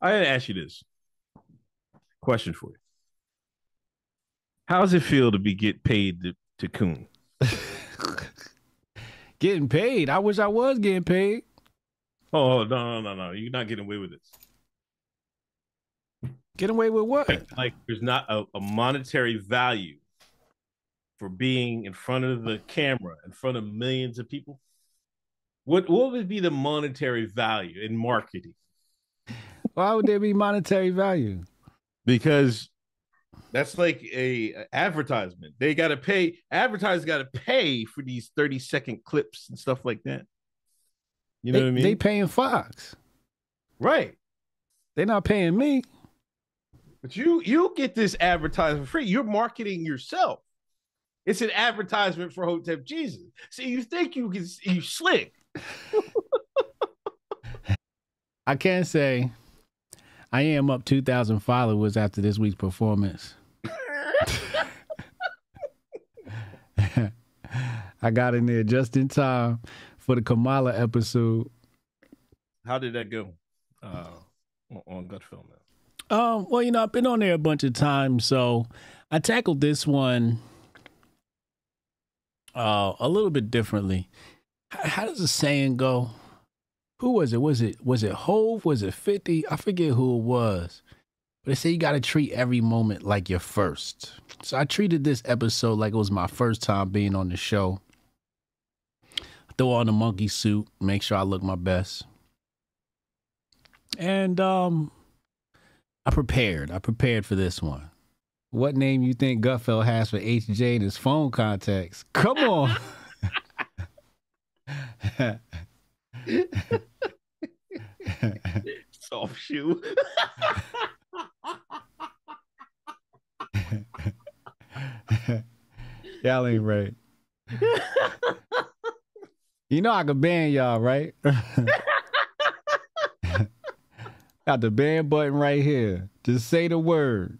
I gotta ask you this question for you. How does it feel to be get paid to, to coon? getting paid. I wish I was getting paid. Oh, oh no no no no! You're not getting away with this. Get away with what? Like, like there's not a, a monetary value for being in front of the camera in front of millions of people. What what would be the monetary value in marketing? Why would there be monetary value? Because that's like a, a advertisement. They got to pay. Advertisers got to pay for these thirty second clips and stuff like that. You know they, what I mean? They paying Fox, right? They're not paying me. But you you get this advertisement free. You're marketing yourself. It's an advertisement for Hotep Jesus. See, you think you can you slick. I can't say I am up 2,000 followers after this week's performance. I got in there just in time for the Kamala episode. How did that go uh, on Gutfeld? Um, well, you know, I've been on there a bunch of times, so I tackled this one uh, a little bit differently. How, how does the saying go? Who was it? Was it was it Hove? Was it Fifty? I forget who it was. But they say you got to treat every moment like your first. So I treated this episode like it was my first time being on the show. throw on the monkey suit, make sure I look my best. And um I prepared. I prepared for this one. What name you think Gutfeld has for HJ in his phone contacts? Come on. Soft shoe. y'all ain't right. you know I can ban y'all, right? Got the ban button right here. Just say the word.